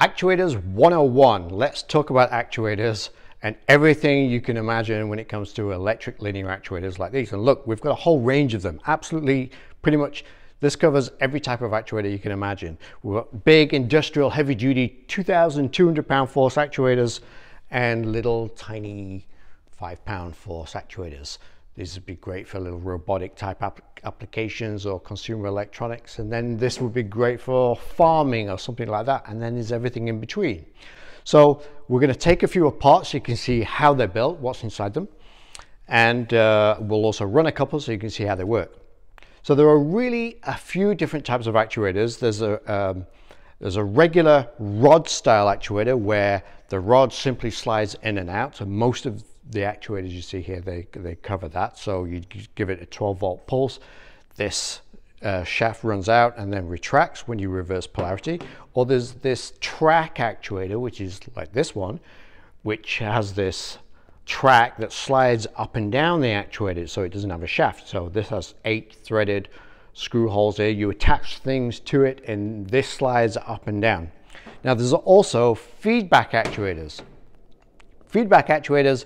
Actuators 101. Let's talk about actuators and everything you can imagine when it comes to electric linear actuators like these. And look, we've got a whole range of them. Absolutely, pretty much, this covers every type of actuator you can imagine. We've got big industrial heavy duty 2,200 pound force actuators and little tiny five pound force actuators. These would be great for little robotic type applications or consumer electronics. And then this would be great for farming or something like that. And then there's everything in between. So we're going to take a few apart so you can see how they're built, what's inside them. And uh, we'll also run a couple so you can see how they work. So there are really a few different types of actuators. There's a, um, there's a regular rod style actuator where the rod simply slides in and out. So most of the actuators you see here, they, they cover that. So you give it a 12 volt pulse. This uh, shaft runs out and then retracts when you reverse polarity. Or there's this track actuator, which is like this one, which has this track that slides up and down the actuator so it doesn't have a shaft. So this has eight threaded screw holes here. You attach things to it and this slides up and down. Now there's also feedback actuators. Feedback actuators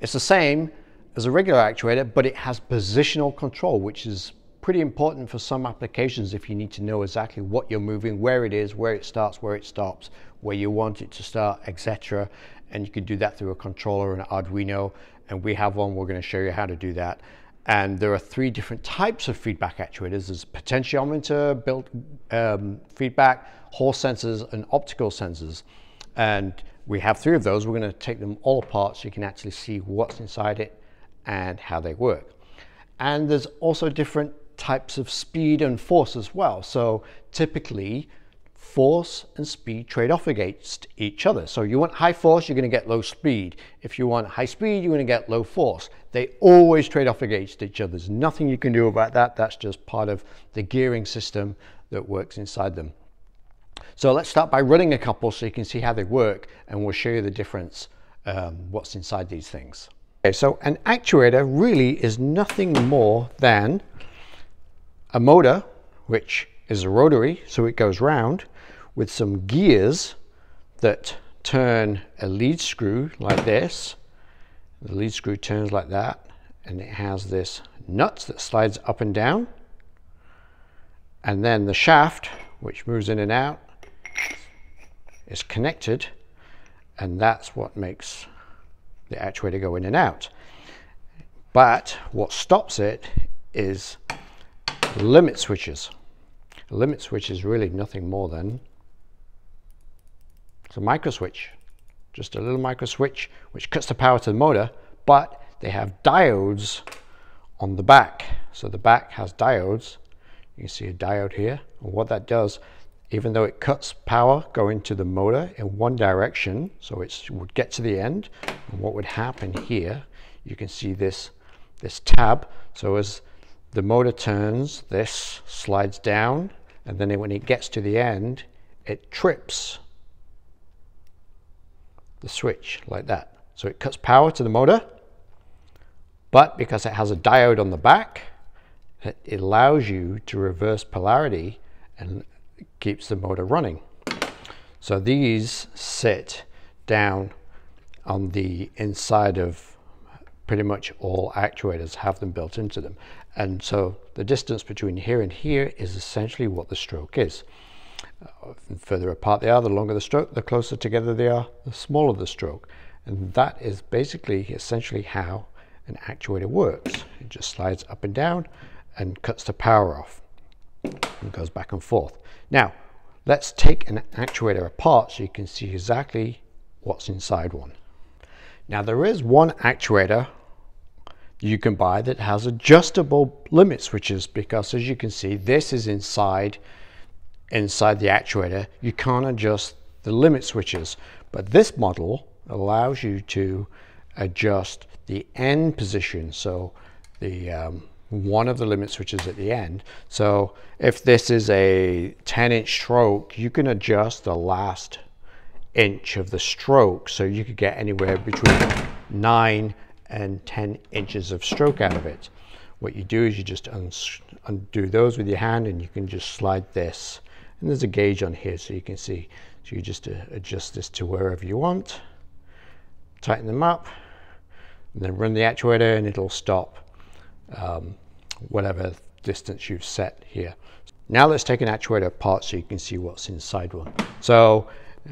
it's the same as a regular actuator, but it has positional control, which is pretty important for some applications if you need to know exactly what you're moving, where it is, where it starts, where it stops, where you want it to start, etc. And you can do that through a controller and Arduino. And we have one, we're going to show you how to do that. And there are three different types of feedback actuators. There's potentiometer built um, feedback, Hall sensors, and optical sensors. And we have three of those. We're going to take them all apart so you can actually see what's inside it and how they work. And there's also different types of speed and force as well. So typically force and speed trade off against each other. So you want high force, you're going to get low speed. If you want high speed, you're going to get low force. They always trade off against each other. There's nothing you can do about that. That's just part of the gearing system that works inside them. So let's start by running a couple so you can see how they work and we'll show you the difference, um, what's inside these things. Okay, so an actuator really is nothing more than a motor, which is a rotary, so it goes round, with some gears that turn a lead screw like this. The lead screw turns like that, and it has this nut that slides up and down. And then the shaft, which moves in and out, is connected and that's what makes the actuator go in and out. But what stops it is limit switches. A limit switch is really nothing more than it's a micro switch, just a little micro switch which cuts the power to the motor, but they have diodes on the back. So the back has diodes. You can see a diode here. And what that does, even though it cuts power going to the motor in one direction, so it would get to the end, and what would happen here, you can see this, this tab, so as the motor turns, this slides down, and then when it gets to the end, it trips the switch like that. So it cuts power to the motor, but because it has a diode on the back, it allows you to reverse polarity and keeps the motor running. So these sit down on the inside of pretty much all actuators have them built into them. And so the distance between here and here is essentially what the stroke is. Uh, the further apart they are, the longer the stroke, the closer together they are, the smaller the stroke. And that is basically essentially how an actuator works. It just slides up and down and cuts the power off and goes back and forth. Now, let's take an actuator apart so you can see exactly what's inside one. Now, there is one actuator you can buy that has adjustable limit switches because as you can see, this is inside, inside the actuator. You can't adjust the limit switches, but this model allows you to adjust the end position. So the um, one of the limit switches at the end. So if this is a 10 inch stroke, you can adjust the last inch of the stroke. So you could get anywhere between nine and 10 inches of stroke out of it. What you do is you just undo those with your hand and you can just slide this. And there's a gauge on here so you can see. So you just uh, adjust this to wherever you want, tighten them up, and then run the actuator and it'll stop um, whatever distance you've set here. Now let's take an actuator apart so you can see what's inside one. So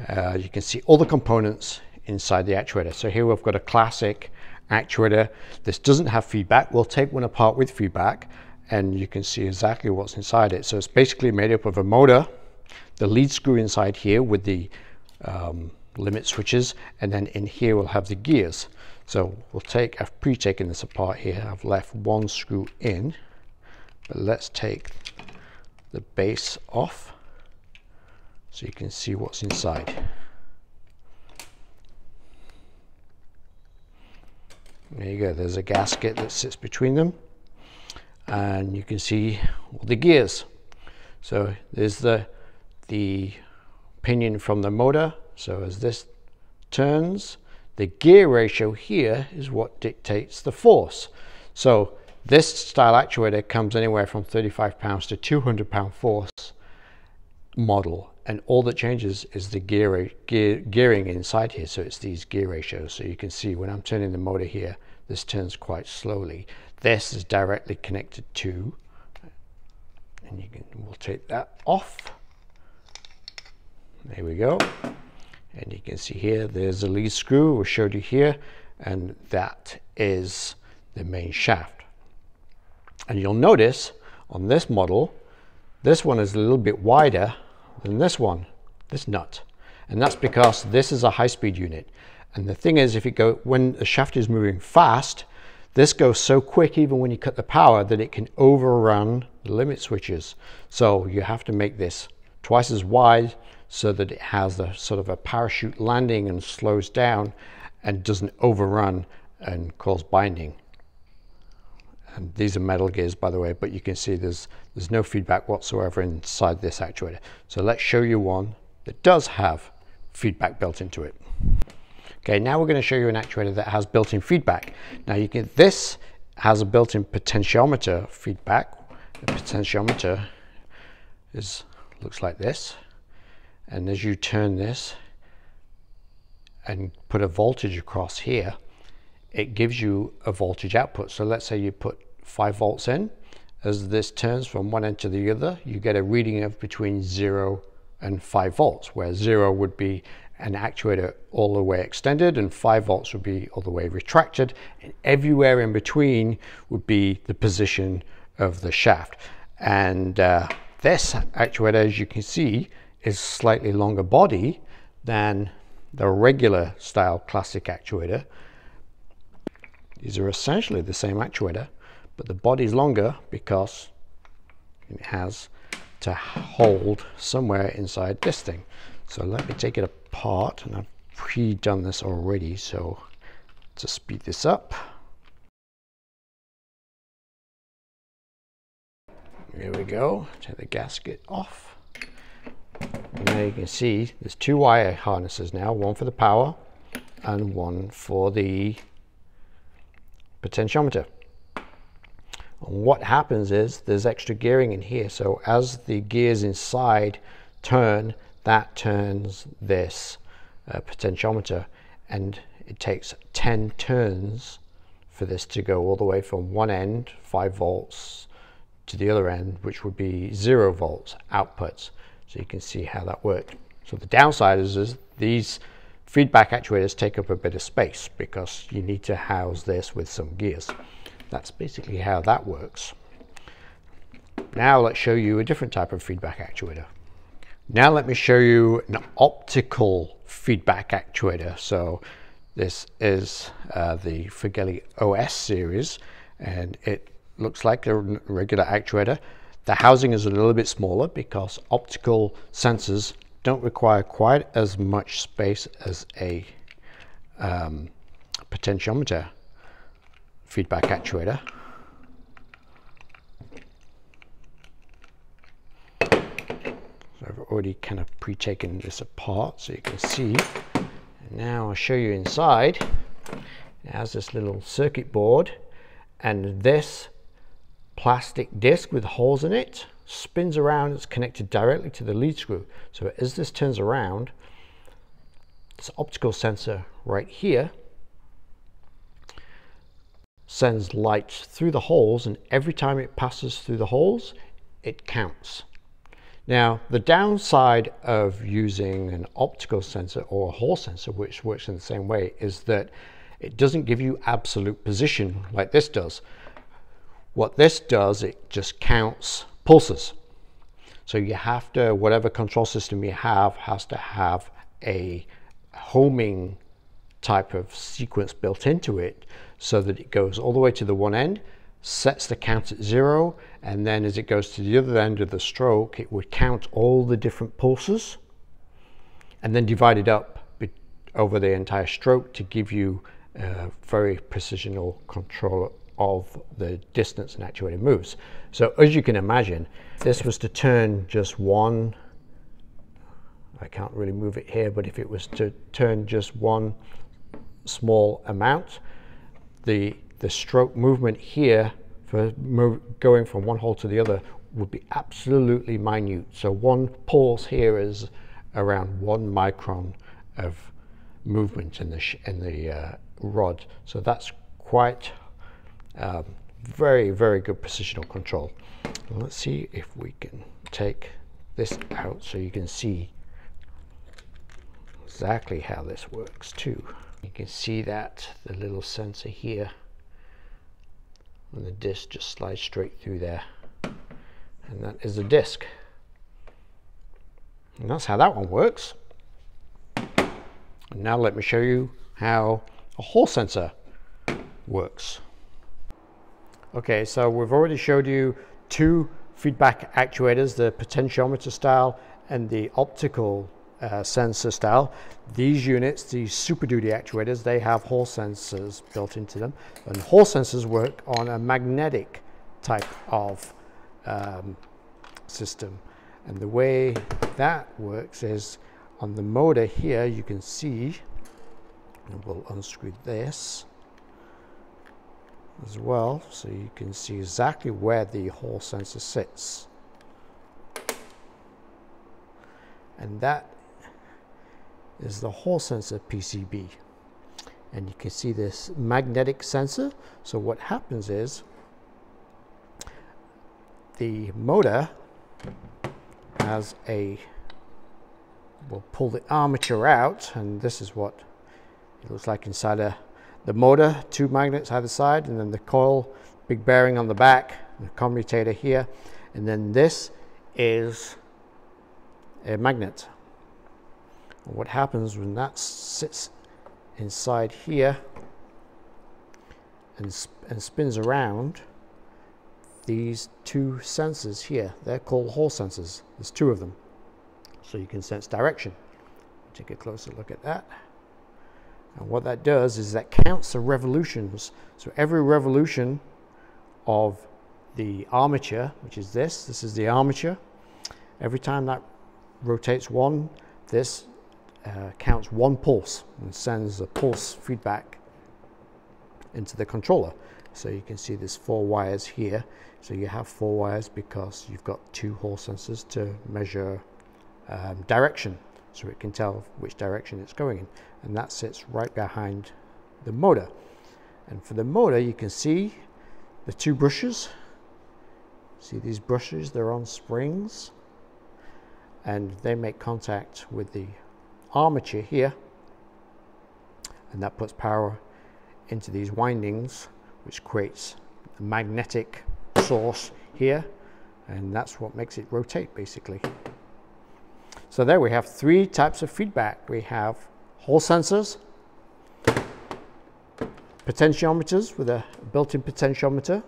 uh, you can see all the components inside the actuator. So here we've got a classic actuator. This doesn't have feedback. We'll take one apart with feedback and you can see exactly what's inside it. So it's basically made up of a motor, the lead screw inside here with the um, limit switches, and then in here we'll have the gears. So we'll take, I've pre-taken this apart here, I've left one screw in, but let's take the base off so you can see what's inside. There you go, there's a gasket that sits between them and you can see all the gears. So there's the, the pinion from the motor. So as this turns, the gear ratio here is what dictates the force. So this style actuator comes anywhere from 35 pounds to 200 pound force model. And all that changes is the gear, gear, gearing inside here. So it's these gear ratios. So you can see when I'm turning the motor here, this turns quite slowly. This is directly connected to, and you can, we'll take that off. There we go. And you can see here, there's a lead screw we showed you here, and that is the main shaft. And you'll notice on this model, this one is a little bit wider than this one, this nut. And that's because this is a high-speed unit. And the thing is, if you go, when the shaft is moving fast, this goes so quick even when you cut the power that it can overrun the limit switches. So you have to make this twice as wide so that it has a sort of a parachute landing and slows down and doesn't overrun and cause binding. And these are metal gears, by the way, but you can see there's, there's no feedback whatsoever inside this actuator. So let's show you one that does have feedback built into it. Okay, now we're going to show you an actuator that has built-in feedback. Now you can, this has a built-in potentiometer feedback. The potentiometer is looks like this. And as you turn this and put a voltage across here, it gives you a voltage output. So let's say you put 5 volts in. As this turns from one end to the other, you get a reading of between 0 and 5 volts, where 0 would be an actuator all the way extended and 5 volts would be all the way retracted and everywhere in between would be the position of the shaft and uh, this actuator as you can see is slightly longer body than the regular style classic actuator these are essentially the same actuator but the body is longer because it has to hold somewhere inside this thing. So let me take it apart and I've pre-done this already so to speed this up. Here we go, take the gasket off. And there you can see there's two wire harnesses now, one for the power and one for the potentiometer. And what happens is there's extra gearing in here. So as the gears inside turn, that turns this uh, potentiometer and it takes 10 turns for this to go all the way from one end, 5 volts, to the other end, which would be 0 volts outputs. So you can see how that worked. So the downside is, is these feedback actuators take up a bit of space because you need to house this with some gears. That's basically how that works. Now let's show you a different type of feedback actuator. Now let me show you an optical feedback actuator. So this is uh, the Firgelli OS series and it looks like a regular actuator. The housing is a little bit smaller because optical sensors don't require quite as much space as a um, potentiometer feedback actuator. So I've already kind of pre-taken this apart so you can see. Now I'll show you inside. It has this little circuit board and this plastic disc with holes in it spins around it's connected directly to the lead screw so as this turns around this optical sensor right here sends light through the holes and every time it passes through the holes it counts. Now the downside of using an optical sensor or a Hall sensor which works in the same way is that it doesn't give you absolute position like this does. What this does, it just counts pulses. So you have to, whatever control system you have, has to have a homing type of sequence built into it so that it goes all the way to the one end, sets the count at zero, and then as it goes to the other end of the stroke, it would count all the different pulses and then divide it up over the entire stroke to give you a very precisional control of the distance an actuator moves. So as you can imagine, this was to turn just one, I can't really move it here, but if it was to turn just one small amount, the, the stroke movement here for move, going from one hole to the other would be absolutely minute. So one pulse here is around one micron of movement in the, in the uh, rod. So that's quite um, very, very good positional control. Let's see if we can take this out so you can see exactly how this works too. You can see that the little sensor here and the disc just slides straight through there and that is the disc and that's how that one works and now let me show you how a Hall sensor works okay so we've already showed you two feedback actuators the potentiometer style and the optical uh, sensor style. These units, these Super Duty actuators, they have Hall sensors built into them. And Hall sensors work on a magnetic type of um, system. And the way that works is on the motor here, you can see, and we'll unscrew this as well, so you can see exactly where the Hall sensor sits. And that is the Hall sensor PCB. And you can see this magnetic sensor. So what happens is the motor has a, we'll pull the armature out and this is what it looks like inside a, the motor, two magnets either side and then the coil, big bearing on the back, the commutator here. And then this is a magnet. What happens when that sits inside here and, sp and spins around these two sensors here they're called Hall sensors. There's two of them. So you can sense direction. Take a closer look at that and what that does is that counts the revolutions so every revolution of the armature which is this this is the armature every time that rotates one this uh, counts one pulse and sends a pulse feedback into the controller. So you can see there's four wires here. So you have four wires because you've got two Hall sensors to measure um, direction. So it can tell which direction it's going in. And that sits right behind the motor. And for the motor, you can see the two brushes. See these brushes, they're on springs. And they make contact with the armature here and that puts power into these windings which creates a magnetic source here and that's what makes it rotate basically. So there we have three types of feedback. We have Hall sensors, potentiometers with a built-in potentiometer,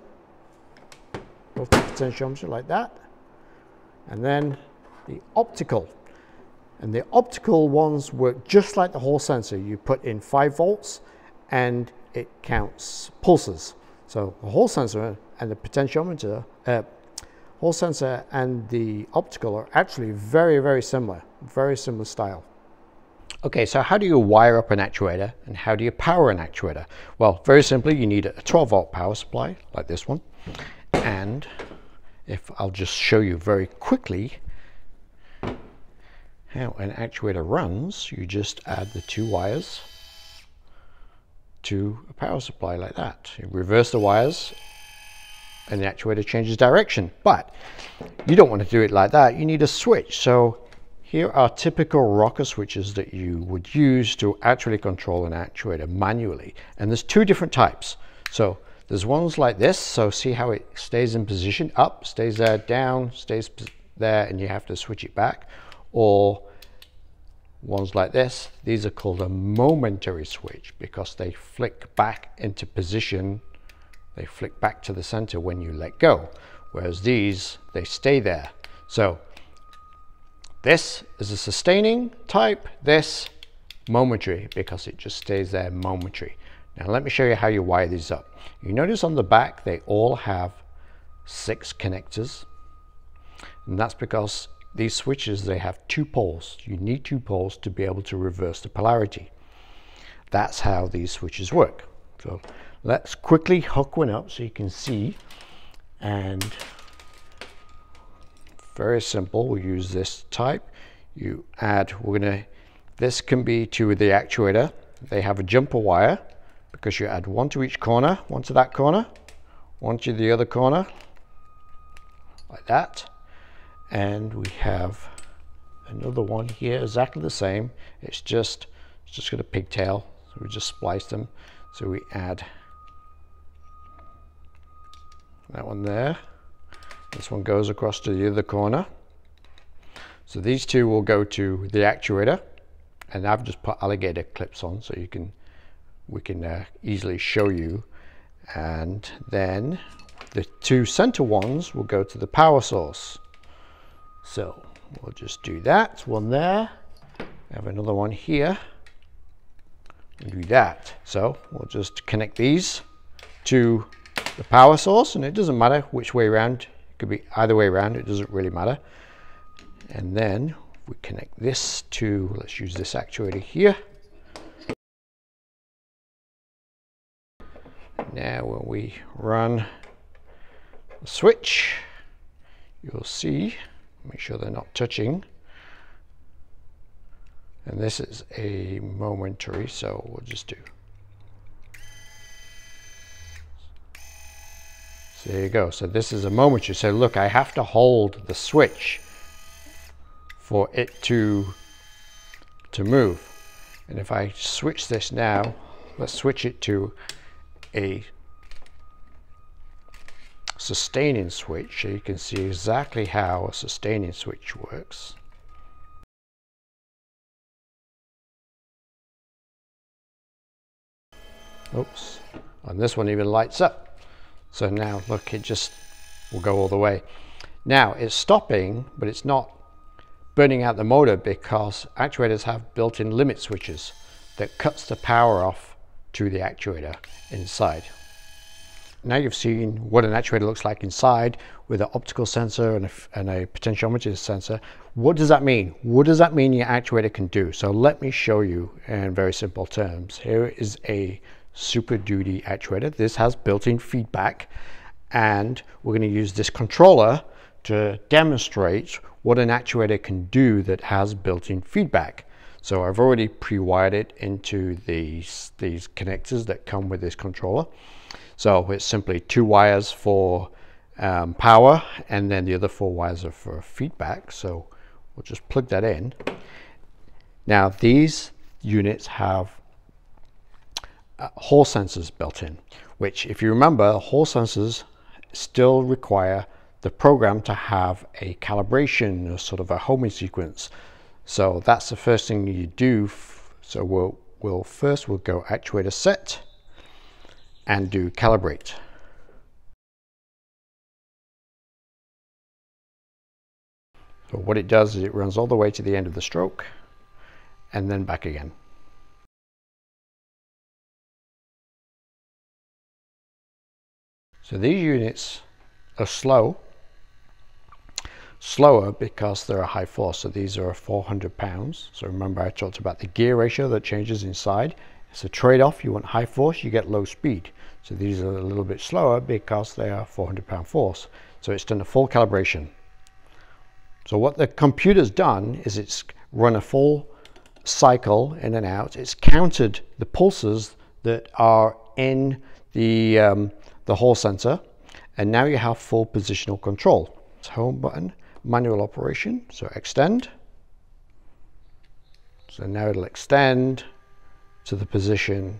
built-in potentiometer like that, and then the optical and the optical ones work just like the Hall sensor. You put in 5 volts and it counts pulses. So the Hall sensor and the potentiometer, uh, Hall sensor and the optical are actually very, very similar, very similar style. Okay, so how do you wire up an actuator and how do you power an actuator? Well, very simply, you need a 12 volt power supply like this one. And if I'll just show you very quickly how an actuator runs, you just add the two wires to a power supply like that. You reverse the wires and the actuator changes direction. But you don't want to do it like that. You need a switch. So here are typical rocker switches that you would use to actually control an actuator manually. And there's two different types. So there's ones like this. So see how it stays in position, up, stays there, down, stays there, and you have to switch it back. Or ones like this, these are called a momentary switch because they flick back into position. They flick back to the center when you let go. Whereas these, they stay there. So this is a sustaining type, this momentary because it just stays there momentary. Now let me show you how you wire these up. You notice on the back they all have six connectors and that's because these switches they have two poles. You need two poles to be able to reverse the polarity. That's how these switches work. So let's quickly hook one up so you can see. And very simple we use this type. You add we're gonna this can be to the actuator. They have a jumper wire because you add one to each corner one to that corner one to the other corner like that. And we have another one here exactly the same. It's just it's just got a pigtail. So we just splice them so we add that one there. This one goes across to the other corner. So these two will go to the actuator and I've just put alligator clips on so you can we can uh, easily show you. And then the two center ones will go to the power source. So we'll just do that one there. Have another one here do that so we'll just connect these to the power source and it doesn't matter which way around it could be either way around, it doesn't really matter. And then we connect this to, let's use this actuator here. Now when we run the switch, you'll see, make sure they're not touching. And this is a momentary, so we'll just do So there you go. So this is a moment you say, look, I have to hold the switch for it to, to move. And if I switch this now, let's switch it to a sustaining switch so you can see exactly how a sustaining switch works. Oops, and this one even lights up. So now look, it just will go all the way. Now it's stopping, but it's not burning out the motor because actuators have built-in limit switches that cuts the power off to the actuator inside. Now you've seen what an actuator looks like inside with an optical sensor and a, and a potentiometer sensor. What does that mean? What does that mean your actuator can do? So let me show you in very simple terms. Here is a Super Duty actuator. This has built-in feedback and we're going to use this controller to demonstrate what an actuator can do that has built-in feedback. So I've already pre-wired it into these, these connectors that come with this controller. So it's simply two wires for um, power and then the other four wires are for feedback. So we'll just plug that in. Now these units have uh, hall sensors built in, which if you remember, hall sensors still require the program to have a calibration or sort of a homing sequence. So that's the first thing you do. So we'll, we'll first we'll go actuator set and do calibrate. So what it does is it runs all the way to the end of the stroke and then back again. So these units are slow, slower because they're a high force. So these are 400 pounds. So remember I talked about the gear ratio that changes inside. It's a trade-off. You want high force, you get low speed. So these are a little bit slower because they are 400 pound force. So it's done a full calibration. So what the computer's done is it's run a full cycle in and out. It's counted the pulses that are in the, um, the Hall sensor and now you have full positional control. It's home button, manual operation, so extend. So now it'll extend to the position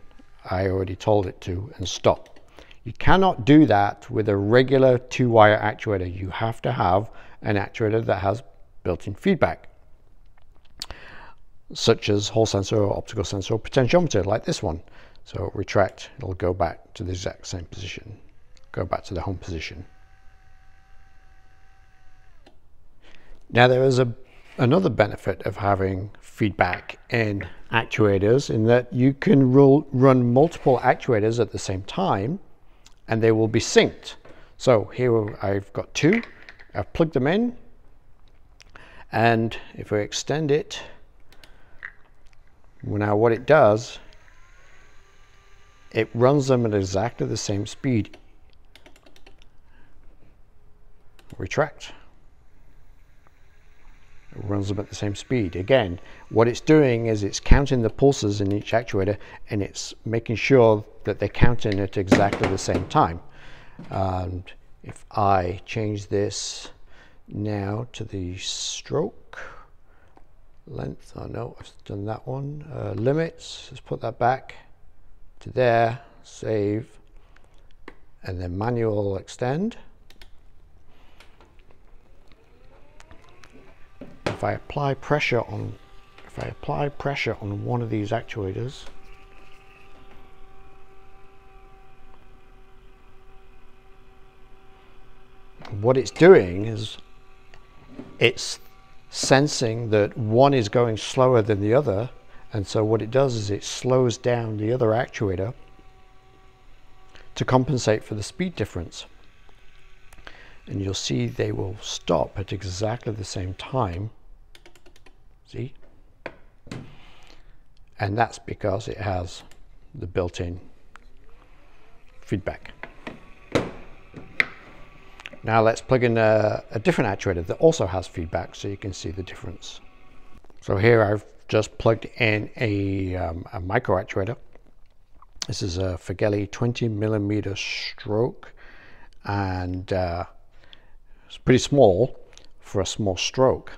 I already told it to and stop. You cannot do that with a regular two-wire actuator. You have to have an actuator that has built-in feedback, such as Hall sensor or optical sensor or potentiometer like this one. So retract, it'll go back to the exact same position. Go back to the home position. Now there is a, another benefit of having feedback in actuators in that you can run multiple actuators at the same time and they will be synced. So here I've got two, I've plugged them in and if we extend it, now what it does, it runs them at exactly the same speed. Retract. It runs them at the same speed. Again, what it's doing is it's counting the pulses in each actuator and it's making sure that they're counting at exactly the same time. And if I change this now to the stroke length, oh no, I've done that one. Uh, limits, let's put that back to there, save, and then manual extend. If I apply pressure on, if I apply pressure on one of these actuators, what it's doing is it's sensing that one is going slower than the other and so what it does is it slows down the other actuator to compensate for the speed difference. And you'll see they will stop at exactly the same time. See? And that's because it has the built-in feedback. Now let's plug in a, a, different actuator that also has feedback so you can see the difference. So here I've just plugged in a, um, a micro actuator. This is a Firgelli 20 millimeter stroke and uh, it's pretty small for a small stroke.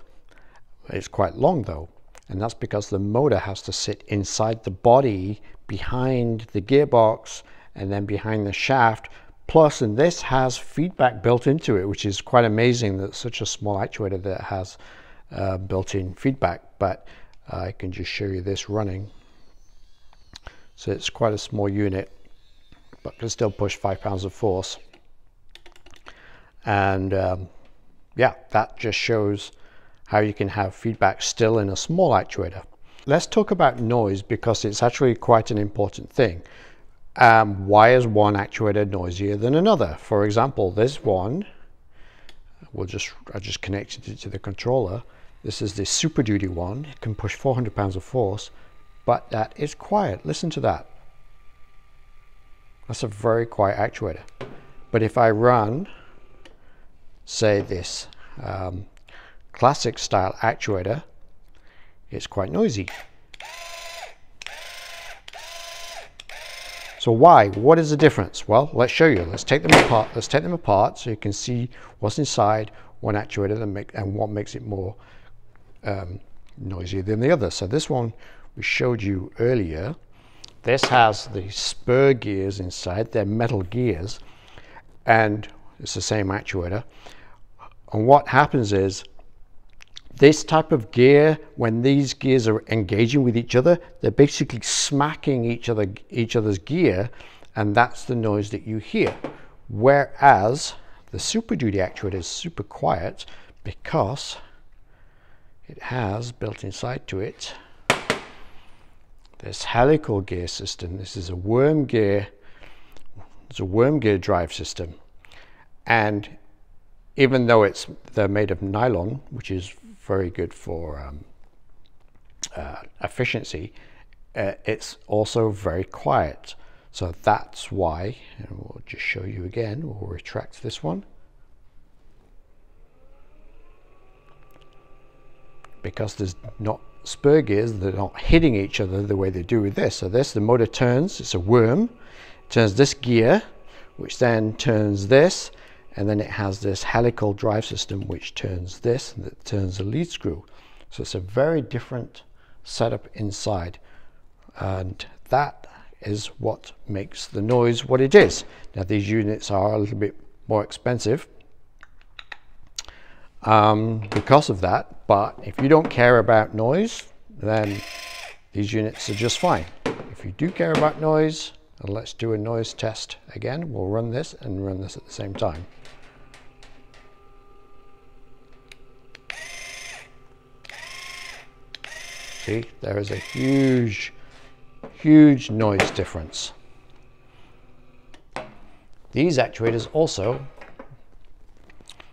It's quite long though and that's because the motor has to sit inside the body behind the gearbox and then behind the shaft Plus, and this has feedback built into it, which is quite amazing that such a small actuator that has uh, built-in feedback, but I can just show you this running. So it's quite a small unit, but can still push five pounds of force. And um, yeah, that just shows how you can have feedback still in a small actuator. Let's talk about noise because it's actually quite an important thing um, why is one actuator noisier than another? For example, this one, we'll just, I just connected it to the controller. This is the Super Duty one. It can push 400 pounds of force, but that is quiet. Listen to that. That's a very quiet actuator. But if I run, say this um, classic style actuator, it's quite noisy. So why? What is the difference? Well, let's show you. Let's take them apart. Let's take them apart so you can see what's inside one actuator and, what makes it more um, noisier than the other. So this one we showed you earlier. This has the spur gears inside. They're metal gears and it's the same actuator. And what happens is this type of gear, when these gears are engaging with each other, they're basically smacking each other, each other's gear, and that's the noise that you hear. Whereas the Super Duty actuator is super quiet because it has built inside to it this helical gear system. This is a worm gear. It's a worm gear drive system, and even though it's they're made of nylon, which is very good for um, uh, efficiency, uh, it's also very quiet. So that's why, and we'll just show you again, we'll retract this one. Because there's not spur gears, they're not hitting each other the way they do with this. So this, the motor turns, it's a worm, turns this gear, which then turns this, and then it has this helical drive system which turns this, and that turns the lead screw. So it's a very different setup inside. And that is what makes the noise what it is. Now these units are a little bit more expensive um, because of that, but if you don't care about noise, then these units are just fine. If you do care about noise, and let's do a noise test again. We'll run this and run this at the same time. See, there is a huge, huge noise difference. These actuators also,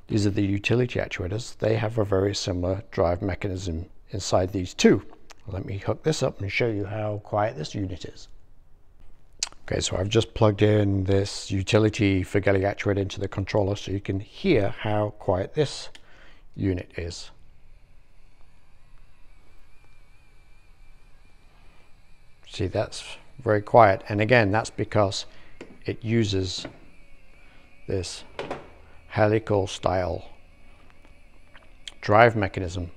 these are the utility actuators, they have a very similar drive mechanism inside these two. Let me hook this up and show you how quiet this unit is. Okay, so I've just plugged in this utility Firgelli actuator into the controller so you can hear how quiet this unit is. See, that's very quiet. And again, that's because it uses this helical style drive mechanism.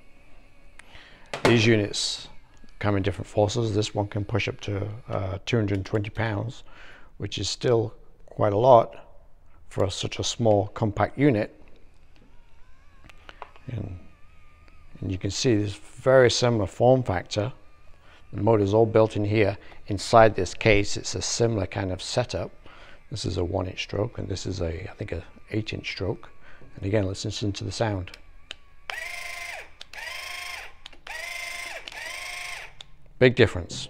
These units come in different forces. This one can push up to uh, 220 pounds, which is still quite a lot for such a small compact unit. And, and you can see this very similar form factor the motor is all built in here. Inside this case, it's a similar kind of setup. This is a one inch stroke and this is a, I think a eight inch stroke. And again, let's listen to the sound. Big difference.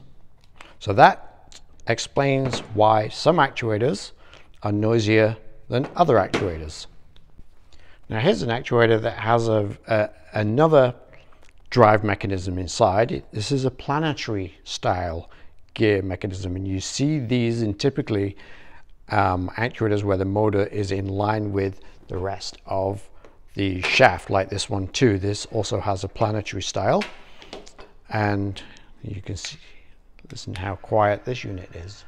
So that explains why some actuators are noisier than other actuators. Now here's an actuator that has a, a another drive mechanism inside. This is a planetary style gear mechanism and you see these in typically um, actuators where the motor is in line with the rest of the shaft like this one too. This also has a planetary style and you can see listen how quiet this unit is.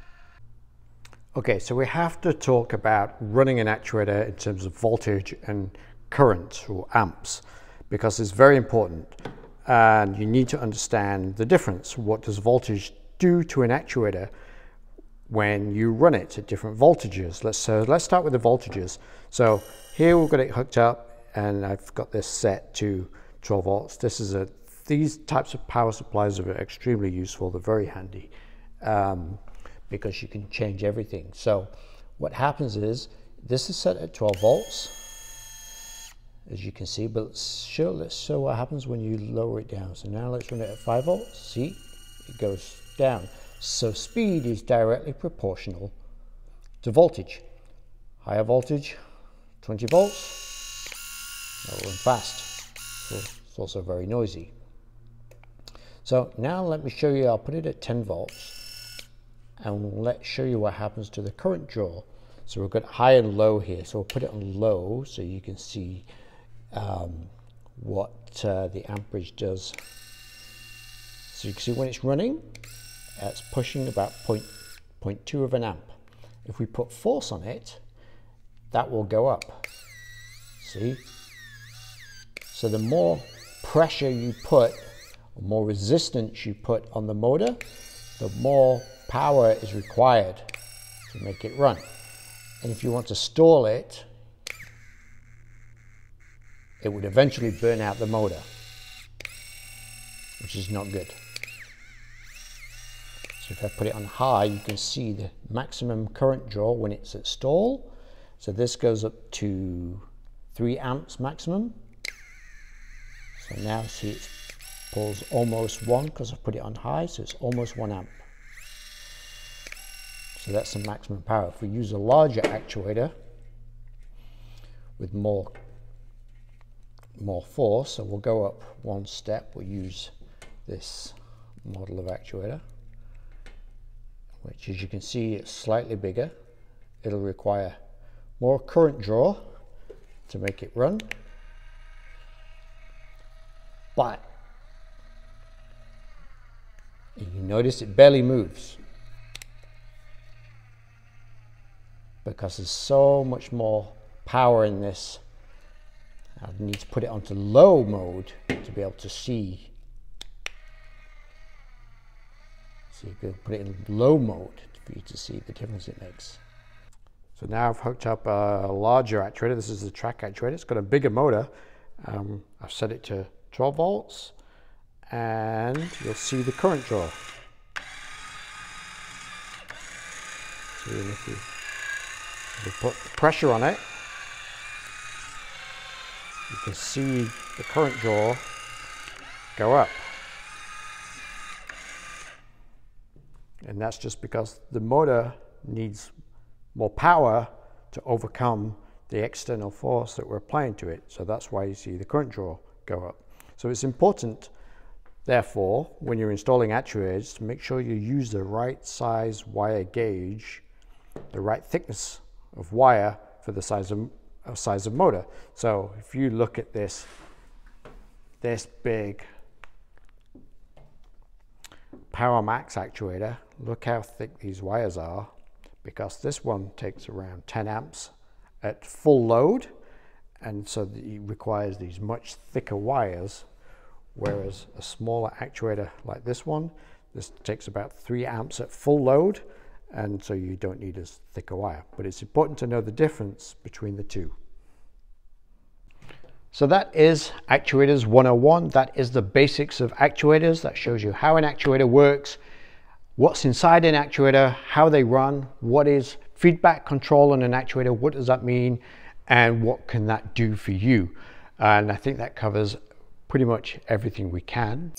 Okay, so we have to talk about running an actuator in terms of voltage and current or amps because it's very important and you need to understand the difference. What does voltage do to an actuator when you run it at different voltages? Let's, so let's start with the voltages. So here we've got it hooked up and I've got this set to 12 volts. This is a, these types of power supplies are extremely useful. They're very handy um, because you can change everything. So what happens is this is set at 12 volts as you can see, but let's show, let's show what happens when you lower it down. So now let's run it at 5 volts. See, it goes down. So speed is directly proportional to voltage. Higher voltage, 20 volts, that'll run fast. So it's also very noisy. So now let me show you, I'll put it at 10 volts and let's show you what happens to the current draw. So we've got high and low here. So we'll put it on low so you can see um, what uh, the amperage does. So you can see when it's running, it's pushing about 0.2 of an amp. If we put force on it, that will go up. See? So the more pressure you put, or more resistance you put on the motor, the more power is required to make it run. And if you want to stall it, it would eventually burn out the motor, which is not good. If I put it on high, you can see the maximum current draw when it's at stall. So this goes up to 3 amps maximum. So now see it pulls almost 1 because I've put it on high, so it's almost 1 amp. So that's the maximum power. If we use a larger actuator with more more force. So we'll go up one step. We'll use this model of actuator, which as you can see, it's slightly bigger. It'll require more current draw to make it run. But you notice it barely moves because there's so much more power in this. I need to put it onto low mode to be able to see. So you can put it in low mode for you to see the difference it makes. So now I've hooked up a larger actuator. This is the track actuator. It's got a bigger motor. Um, I've set it to 12 volts and you'll see the current draw. So if we, if we put pressure on it, you can see the current draw go up. And that's just because the motor needs more power to overcome the external force that we're applying to it. So that's why you see the current draw go up. So it's important, therefore, when you're installing actuators, to make sure you use the right size wire gauge, the right thickness of wire for the size of, uh, size of motor. So if you look at this, this big Power Max actuator, look how thick these wires are because this one takes around 10 amps at full load and so it requires these much thicker wires whereas a smaller actuator like this one this takes about 3 amps at full load and so you don't need as thick a wire but it's important to know the difference between the two. So that is Actuators 101. That is the basics of actuators. That shows you how an actuator works, what's inside an actuator, how they run, what is feedback control on an actuator, what does that mean, and what can that do for you. And I think that covers pretty much everything we can.